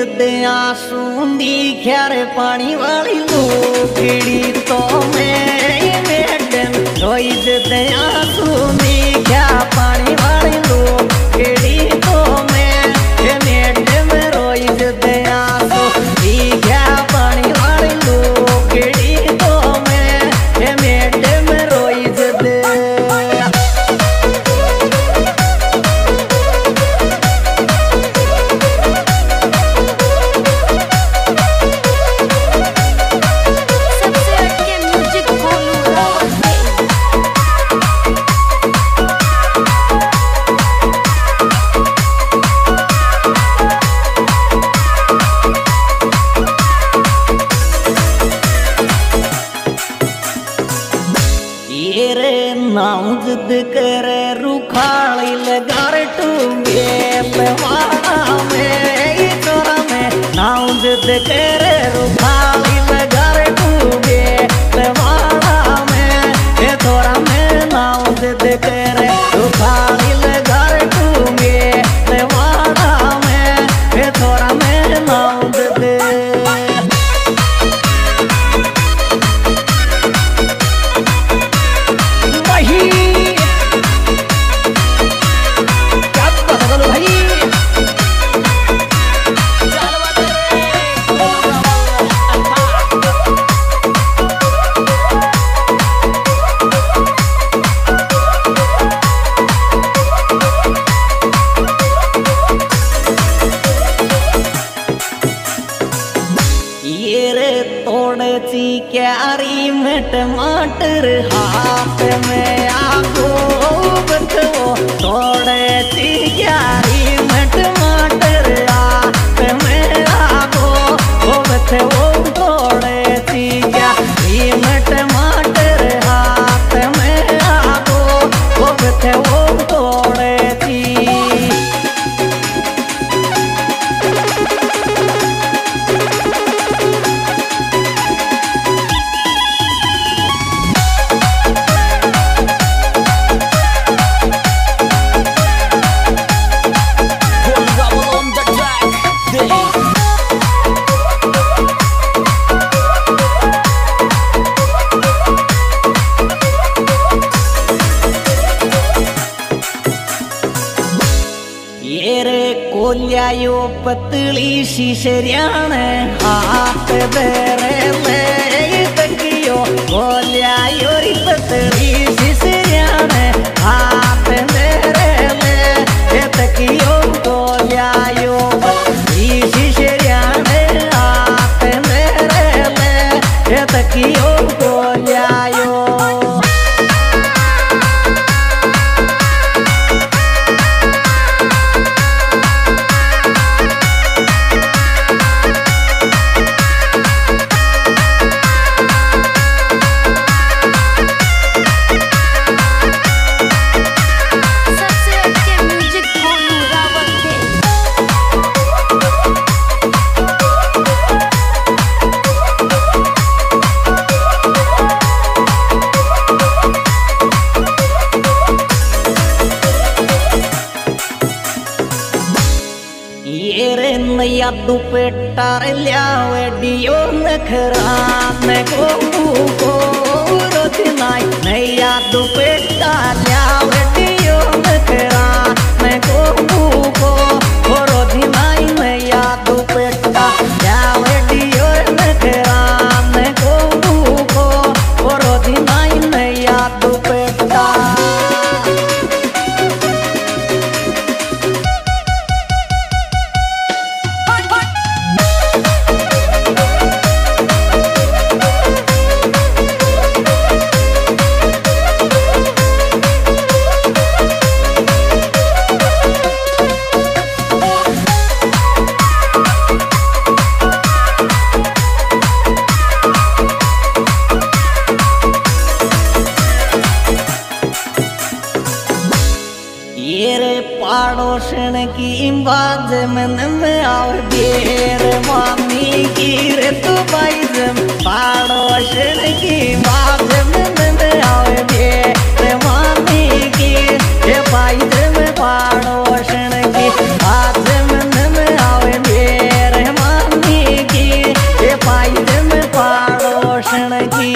सुंदी ख्यार पानी वाली लोकड़ी तो मैं मैडम रोई दया के क्यारी में टमाटर हाथ में आगो बतवो थोड़े ची क्यारी कोल्यायो പത്തിളി ശിശരിയാണ് हाथ വേറെ തങ്കിയോ तकियो नैया दुपट्टार नखरा। मैं को को रोचनाई नैया दुपट्टा लियावडियो नखरा। मैं को पड़ोसन की बाज मन में और देर मामी गिर तू बाइज। पड़ोसन की बाज मन में और देर मामी रे बाइज। में पड़ोसन की बाज मन में और देर मामी रे बाइज। में पड़ोसन की